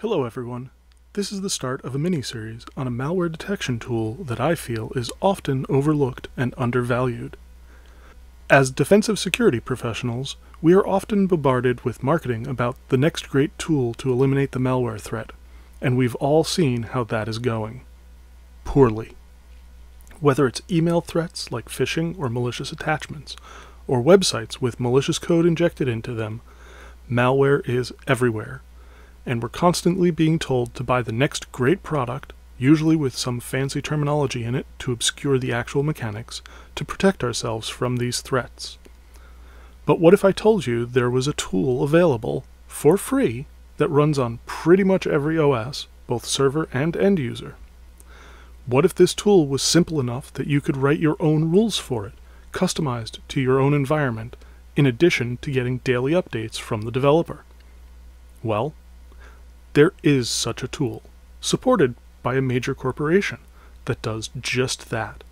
Hello everyone. This is the start of a mini-series on a malware detection tool that I feel is often overlooked and undervalued. As defensive security professionals, we are often bombarded with marketing about the next great tool to eliminate the malware threat, and we've all seen how that is going. Poorly. Whether it's email threats like phishing or malicious attachments, or websites with malicious code injected into them, malware is everywhere and we're constantly being told to buy the next great product, usually with some fancy terminology in it to obscure the actual mechanics, to protect ourselves from these threats. But what if I told you there was a tool available for free that runs on pretty much every OS, both server and end user? What if this tool was simple enough that you could write your own rules for it, customized to your own environment, in addition to getting daily updates from the developer? Well, there is such a tool, supported by a major corporation, that does just that.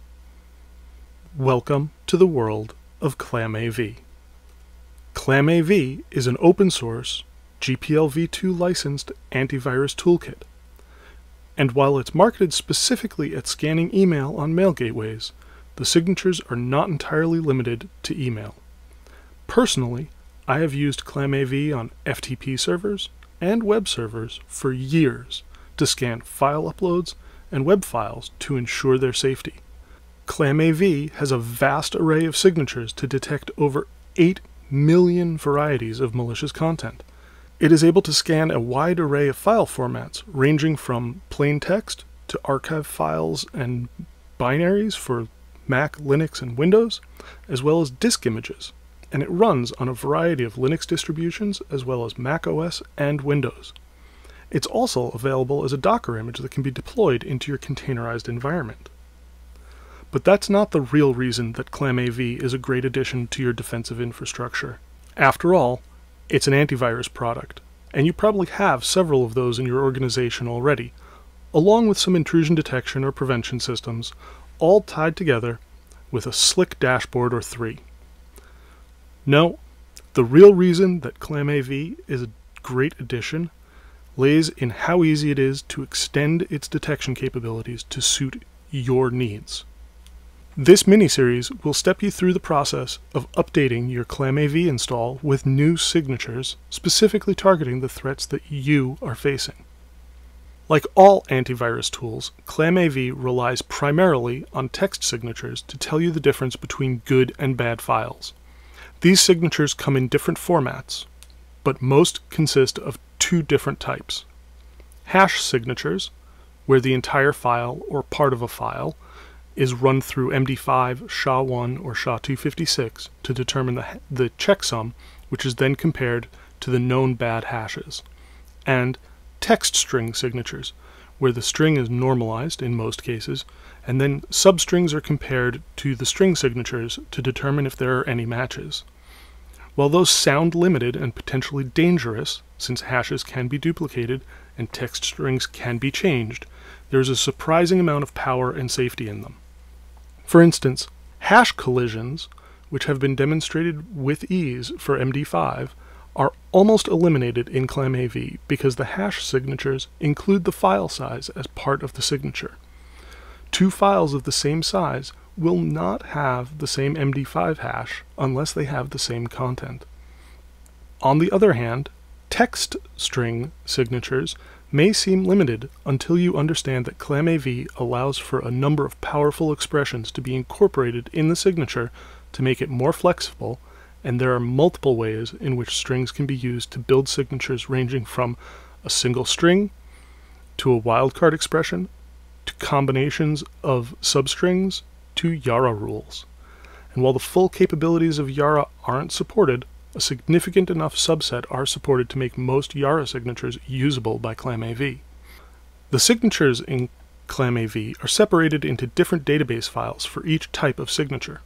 Welcome to the world of ClamAV. ClamAV is an open source, GPL v2 licensed antivirus toolkit. And while it's marketed specifically at scanning email on mail gateways, the signatures are not entirely limited to email. Personally, I have used ClamAV on FTP servers, and web servers for years to scan file uploads and web files to ensure their safety. ClamAV has a vast array of signatures to detect over 8 million varieties of malicious content. It is able to scan a wide array of file formats, ranging from plain text to archive files and binaries for Mac, Linux, and Windows, as well as disk images and it runs on a variety of Linux distributions as well as Mac OS and Windows. It's also available as a Docker image that can be deployed into your containerized environment. But that's not the real reason that ClamAV is a great addition to your defensive infrastructure. After all, it's an antivirus product, and you probably have several of those in your organization already, along with some intrusion detection or prevention systems, all tied together with a slick dashboard or three. No, the real reason that ClamAV is a great addition lays in how easy it is to extend its detection capabilities to suit your needs. This mini-series will step you through the process of updating your ClamAV install with new signatures specifically targeting the threats that you are facing. Like all antivirus tools, ClamAV relies primarily on text signatures to tell you the difference between good and bad files. These signatures come in different formats, but most consist of two different types. Hash signatures, where the entire file or part of a file is run through MD5, SHA-1, or SHA-256 to determine the, the checksum, which is then compared to the known bad hashes. And text string signatures, where the string is normalized in most cases, and then substrings are compared to the string signatures to determine if there are any matches. While those sound limited and potentially dangerous, since hashes can be duplicated and text strings can be changed, there's a surprising amount of power and safety in them. For instance, hash collisions, which have been demonstrated with ease for MD5, are almost eliminated in ClamAV because the hash signatures include the file size as part of the signature. Two files of the same size will not have the same MD5 hash unless they have the same content. On the other hand, text string signatures may seem limited until you understand that ClamAV allows for a number of powerful expressions to be incorporated in the signature to make it more flexible and there are multiple ways in which strings can be used to build signatures ranging from a single string to a wildcard expression to combinations of substrings to Yara rules. And while the full capabilities of Yara aren't supported, a significant enough subset are supported to make most Yara signatures usable by ClamAV. The signatures in ClamAV are separated into different database files for each type of signature.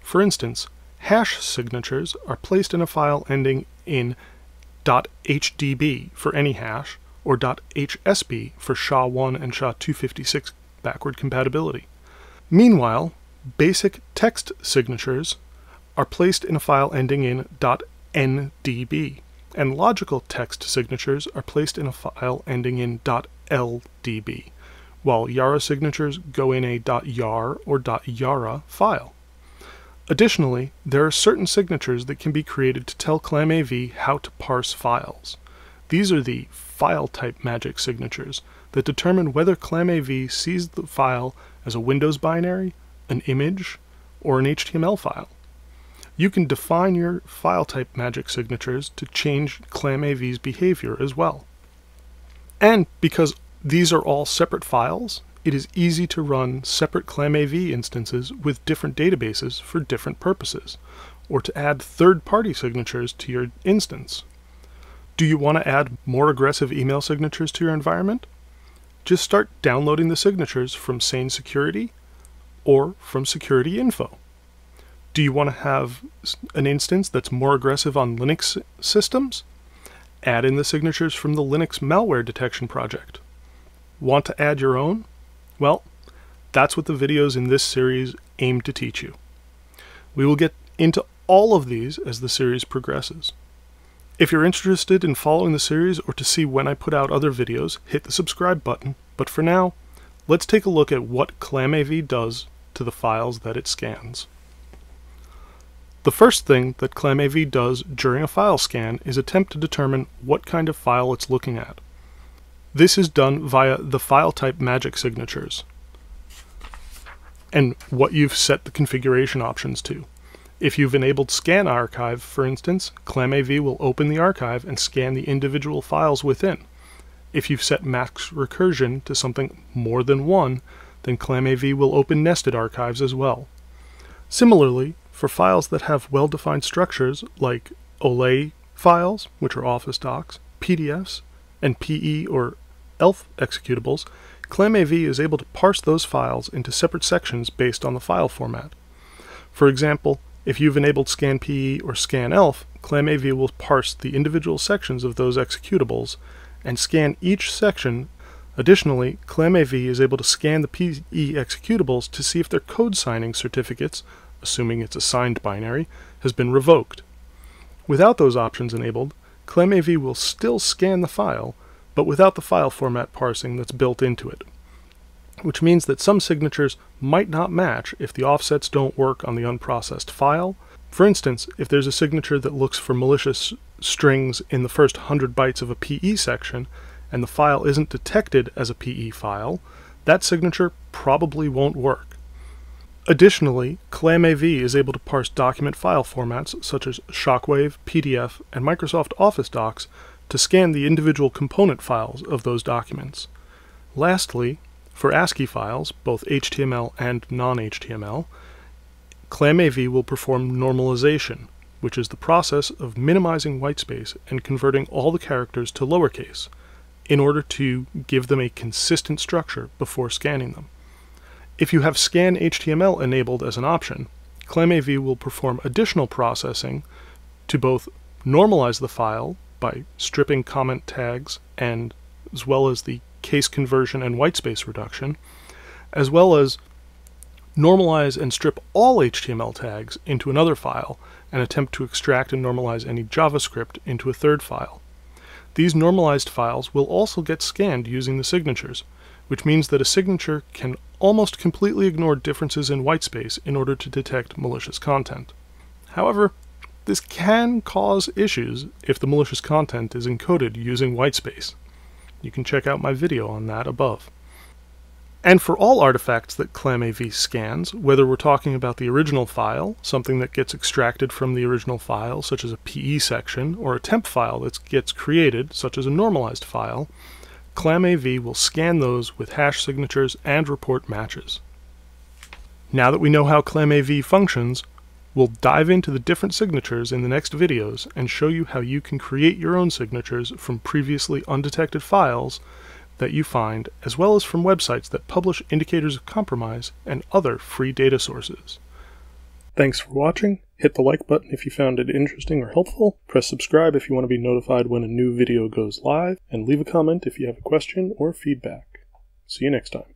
For instance, Hash signatures are placed in a file ending in .hdb for any hash, or .hsb for SHA-1 and SHA-256 backward compatibility. Meanwhile, basic text signatures are placed in a file ending in .ndb and logical text signatures are placed in a file ending in .ldb, while Yara signatures go in a .yar or .yara file. Additionally, there are certain signatures that can be created to tell ClamAV how to parse files. These are the file type magic signatures that determine whether ClamAV sees the file as a Windows binary, an image, or an HTML file. You can define your file type magic signatures to change ClamAV's behavior as well. And because these are all separate files, it is easy to run separate ClamAV instances with different databases for different purposes, or to add third-party signatures to your instance. Do you want to add more aggressive email signatures to your environment? Just start downloading the signatures from SaneSecurity or from SecuriteInfo. Do you want to have an instance that's more aggressive on Linux systems? Add in the signatures from the Linux Malware Detection Project. Want to add your own? Well, that's what the videos in this series aim to teach you. We will get into all of these as the series progresses. If you're interested in following the series or to see when I put out other videos, hit the subscribe button. But for now, let's take a look at what ClamAV does to the files that it scans. The first thing that ClamAV does during a file scan is attempt to determine what kind of file it's looking at. This is done via the file type magic signatures and what you've set the configuration options to. If you've enabled Scan Archive, for instance, ClamAV will open the archive and scan the individual files within. If you've set max recursion to something more than one, then ClamAV will open nested archives as well. Similarly, for files that have well-defined structures like OLE files, which are Office docs, PDFs, and PE or ELF executables, ClamAV is able to parse those files into separate sections based on the file format. For example, if you've enabled ScanPE or ScanELF, ClamAV will parse the individual sections of those executables and scan each section. Additionally, ClamAV is able to scan the PE executables to see if their code signing certificates assuming it's a signed binary, has been revoked. Without those options enabled, ClamAV will still scan the file, but without the file format parsing that's built into it, which means that some signatures might not match if the offsets don't work on the unprocessed file. For instance, if there's a signature that looks for malicious strings in the first 100 bytes of a PE section, and the file isn't detected as a PE file, that signature probably won't work. Additionally, ClamAV is able to parse document file formats such as Shockwave, PDF, and Microsoft Office docs to scan the individual component files of those documents. Lastly, for ASCII files, both HTML and non-HTML, ClamAV will perform normalization, which is the process of minimizing whitespace and converting all the characters to lowercase in order to give them a consistent structure before scanning them. If you have Scan HTML enabled as an option, ClamAV will perform additional processing to both normalize the file by stripping comment tags and as well as the case conversion and whitespace reduction, as well as normalize and strip all HTML tags into another file and attempt to extract and normalize any JavaScript into a third file. These normalized files will also get scanned using the signatures, which means that a signature can almost completely ignore differences in whitespace in order to detect malicious content. However, this can cause issues if the malicious content is encoded using whitespace. You can check out my video on that above. And for all artifacts that ClamAV scans, whether we're talking about the original file, something that gets extracted from the original file, such as a PE section, or a temp file that gets created, such as a normalized file, ClamAV will scan those with hash signatures and report matches. Now that we know how ClamAV functions, we'll dive into the different signatures in the next videos and show you how you can create your own signatures from previously undetected files that you find, as well as from websites that publish indicators of compromise and other free data sources. Thanks for watching. Hit the like button if you found it interesting or helpful. Press subscribe if you want to be notified when a new video goes live. And leave a comment if you have a question or feedback. See you next time.